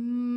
Mm.